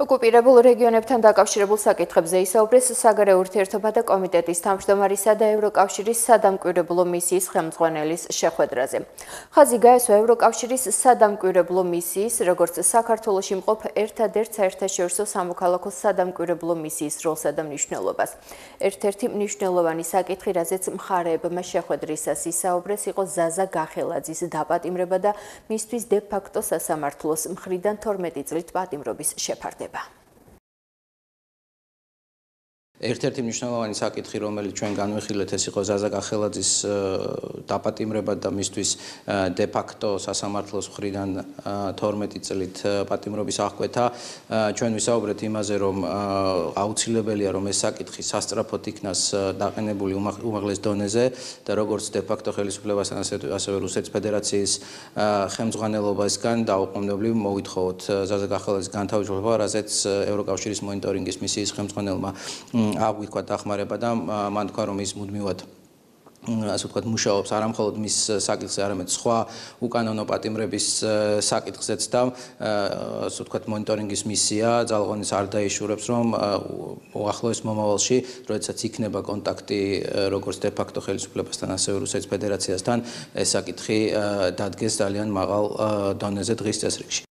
ოკუპირებულ რეგიონებთან დაკავშირებულ საკითხებზე ისაუბრეს საგარეო ურთიერთობა და კომიტეტის თავმჯდომარისა და ევროკავშირის სადამკვირვებლო მისიის ხელმძღვანელის შეხვედრაზე. ხაზი გაესვა ევროკავშირის სადამკვირვებლო მისიის, როგორც საქართველოს იმყოფ ერთადერთ საერთაშორისო სამოქალაქო სადამკვირვებლო მისიის როლსა და მნიშვნელობას. ერთ-ერთი მნიშვნელოვანი საკითხი, რაზეც მხარეებმა შეხვედრისას ისაუბრეს, იყო ზაზა გახელაძის დაპატიმრება და მისთვის დე ფაქტო სასამართლოს მხრიდან 12 წლით პატიმრობის შეფარდება. pas. ერთ-ერთი მნიშვნელოვანი საკითხი, რომელიც ჩვენ განვიხილეთ, ეს იყო ზაზა კახელაძის დაპატიმრება და მისთვის დე ფაქტო სასამართლოს მხრიდან 12 წლით პატიმრობის აღკვეთა. ჩვენ ვისაუბრეთ იმაზე, რომ აუცილებელია, რომ ეს საკითხი სასტრაფოდ იქნას დაყენებული უმაღლეს დონეზე და როგორც დე ფაქტო ხელისუფლებასთან ასევე რუსეთის ფედერაციის ხელმძღვანელობასგან დაუყოვნებლივ მოვითხოვოთ ზაზა კახელაძის განთავისუფლება, რაზეც ევროკავშირის მონიტორინგის მისიის ხელმძღვანელმა აღვიქვა დახმარება და მან თქვა რომ ის მუდმივად ასე ვთქვათ მუშაობს არამხოლოდ მის საკითხზე არამედ სხვა უკანონო პატიმრების საკითხზეც და ასე ვთქვათ მონიტორინგის მისია. ძალღონის არ დაიშურებს რომ უახლოეს მომავალში როდესაც იქნება კონტაქტი როგორც დე ფაქტო ხელისუფლებასთან ასევე რუსეთის ფედერაციასთან ეს საკითხი დადგეს ძალიან მაღალ დონეზე დღის წესრიგში